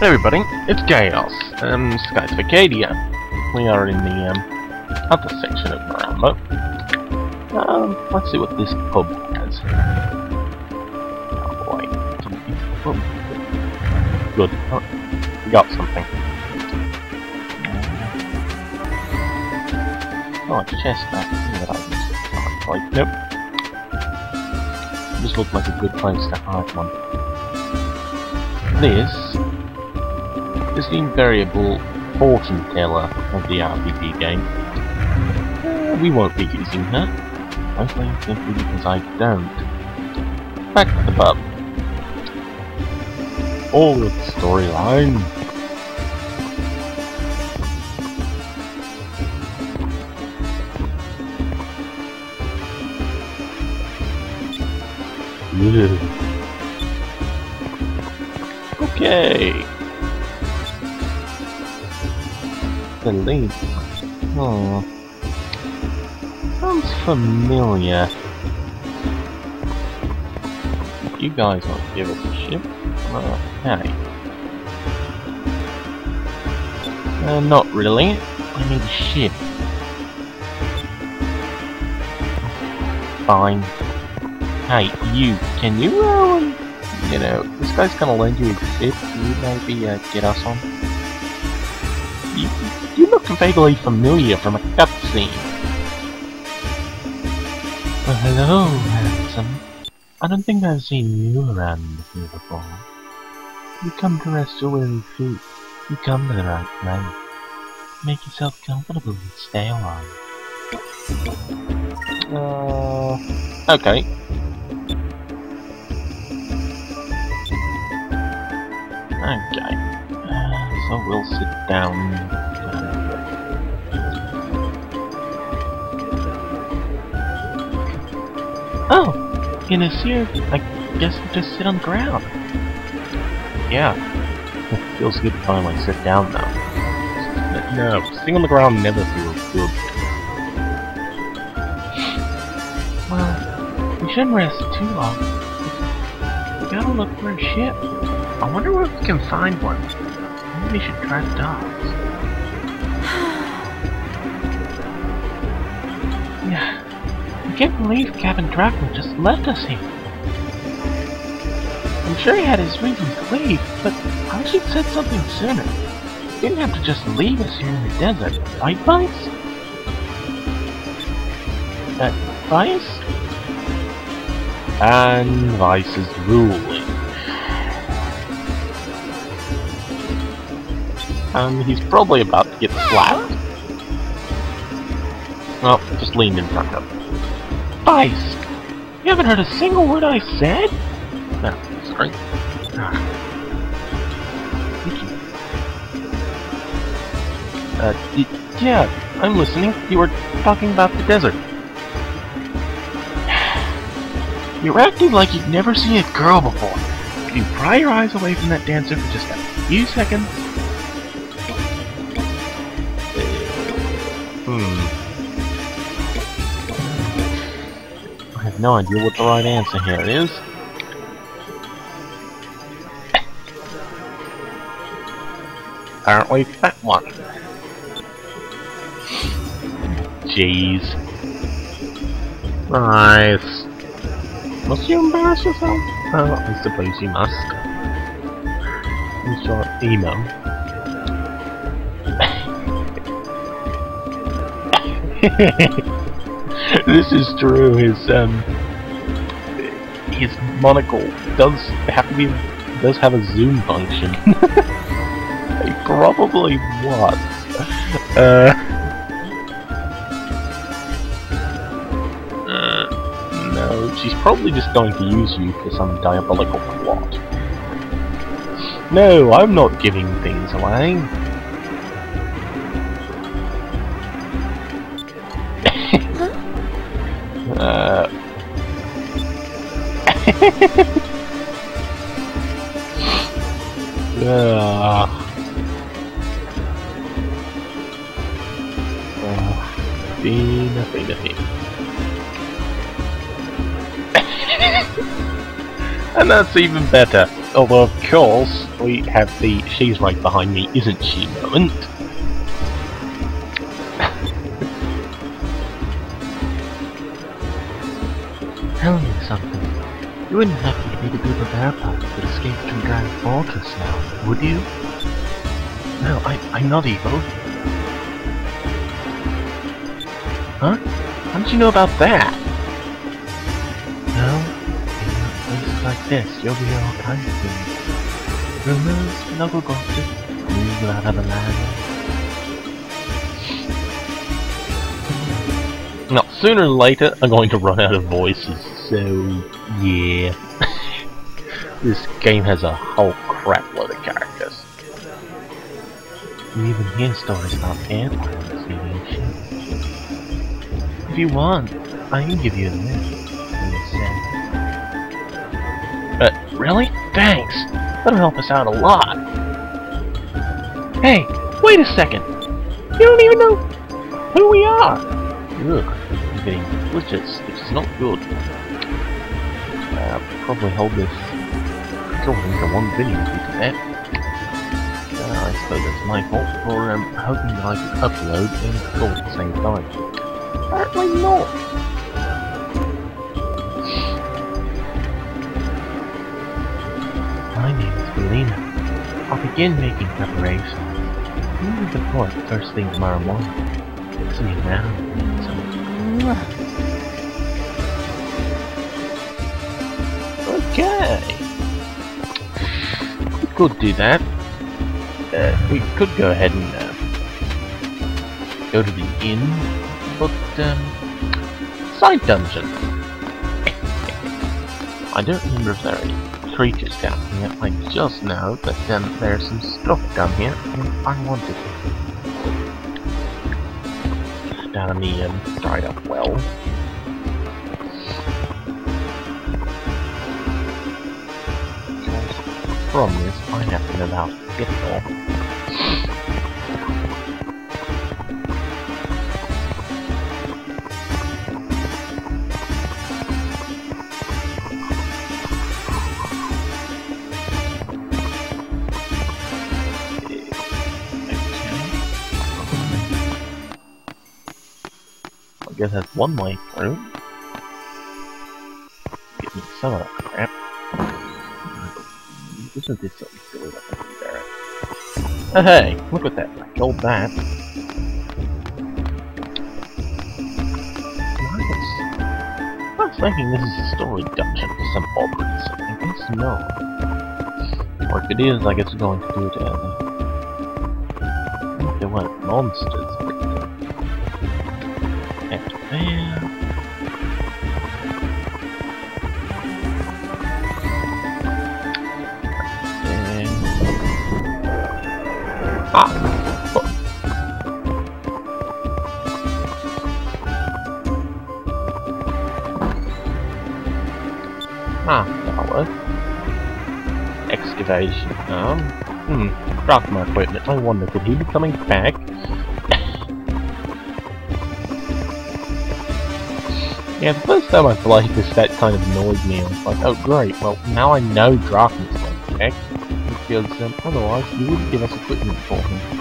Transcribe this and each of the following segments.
Hey everybody, it's Chaos, um, Skies of Arcadia. We are in the, um, other section of Marambo. Um, let's see what this pub has. Oh boy. Oh. Good. Oh, we got something. Oh, a chest that I was like, nope. Just looked like a good place to hide one. This is the invariable fortune teller of the RPG game. Uh, we won't be using her, mostly simply because I don't. Back to the pub. All the storyline. Okay. The link. Oh. Sounds familiar. You guys want to give us a ship? Okay. Uh, not really. I need a ship. Fine. Hey, you, can you, uh, you know, this guy's gonna lend you a ship, can you maybe, uh, get us on? You, you look vaguely familiar from a cutscene. Well, hello, handsome. I don't think I've seen you around here before. You come to rest your weary feet. You come to the right place. Make yourself comfortable and stay a while. Uh, okay. Okay. Uh, so we'll sit down. Oh, in a here, I guess we just sit on the ground. Yeah. It feels good to finally sit down now. No, sitting on the ground never feels good. Well, we shouldn't rest too long. We gotta look for a ship. I wonder where we can find one. Maybe we should try the docks. yeah. I can't believe Captain Drachma just left us here. I'm sure he had his reasons to leave, but I wish he'd said something sooner. He didn't have to just leave us here in the desert, right, Vyse? Uh, Vyse? And Vyse is ruling. Um, he's probably about to get slapped. Well, just leaned in front of him. Vyse! You haven't heard a single word I said? No, sorry. Uh, yeah, I'm listening. You were talking about the desert. You're acting like you've never seen a girl before. Can you pry your eyes away from that dancer for just a few seconds? Hmm. Have no idea what the right answer here is. Apparently that one. Jeez. Nice. Must you embarrass yourself? Oh, I suppose you must. Your emo? this is true. His um, his monocle does have to be does have a zoom function. he probably was. Uh, uh, no, she's probably just going to use you for some diabolical plot. No, I'm not giving things away. Yeah. Fina, fina. and that's even better. Although, of course, we have the she's right behind me, isn't she moment. Wouldn't happen to be the group of airpods that escaped from Grand Fortress now, would you? No, I, I'm not evil. Huh? How did you know about that? No, in a place like this, you'll hear all kinds of things. Rumors, local gossip, news about other lands. No, sooner or later, I'm going to run out of voices, so yeah. this game has a whole crap load of characters. You even hear stories airplanes. If you want, I can give you a list. Uh, really? Thanks! That'll help us out a lot. Hey, wait a second! You don't even know who we are! Ugh, I'm getting glitches, which is not good. Probably hold this recording for one video due to that. Uh, I suppose that's my fault for um, hoping that I could upload and record at the same time. Apparently not! My name is Bellena. I'll begin making preparations. Leave the port first thing tomorrow morning. See you around. So, Okay. We could do that. Uh, we could go ahead and uh, go to the inn, but um, side dungeon. I don't remember if there are creatures down here. I just know that um, there's some stuff down here, and I wanted it. Down in the um, dried up well. From this, I know how to get all. I guess that's one way through. Get me some of that crap. Isn't this silly that I can? Oh, hey, look at that. I killed that. Nice. I was thinking this is a story dungeon for some odd reason. I guess no. Or if it is, I guess we're going to do it early. There weren't monsters, but... And there... Ah! Oh. Ah, that'll work. Excavation. Um, hmm. Craft my equipment. I wonder, could he be coming back? yeah, the first time I played this, that kind of annoyed me. I was like, oh great, well, now I know coming back. Because, um, otherwise, you wouldn't give us equipment for him.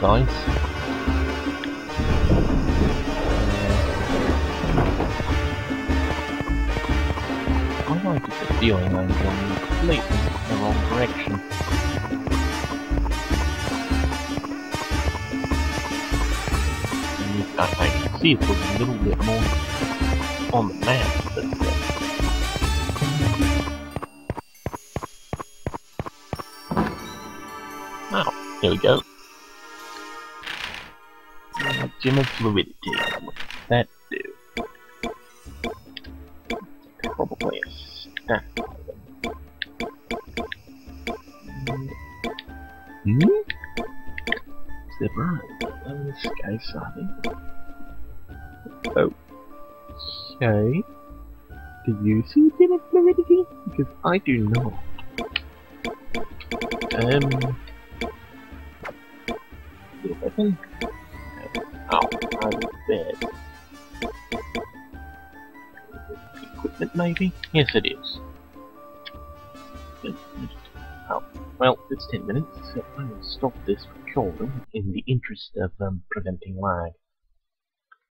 Come. Like the feeling I'm going completely in the wrong direction. I, I can see it was a little bit more on the map, but Oh, here we go. Gem of Fluidity. What does that do? Probably a Hmm? Zipper. On the sky side. Oh. Okay. Do you see of fluidity? Because I do not. Um. Weapon. Oh, I'm bed. Equipment, maybe? Yes, it is. Oh, well, it's 10 minutes, so I will stop this recording in the interest of um, preventing lag.